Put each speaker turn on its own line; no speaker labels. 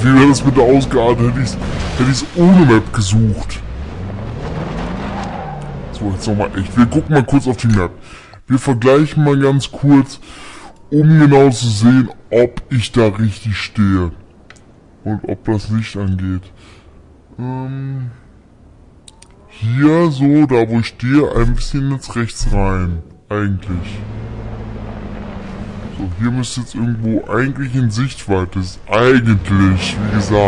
wie wäre das mit der ausgeartet? Hätte ich es hätte ohne Map gesucht. So, jetzt nochmal echt. Wir gucken mal kurz auf die Map. Wir vergleichen mal ganz kurz, um genau zu sehen, ob ich da richtig stehe. Und ob das Licht angeht. Ähm, hier so, da wo ich stehe, ein bisschen jetzt rechts rein. Eigentlich. So, hier müsste jetzt irgendwo eigentlich in Sichtweite ist. Eigentlich, wie gesagt.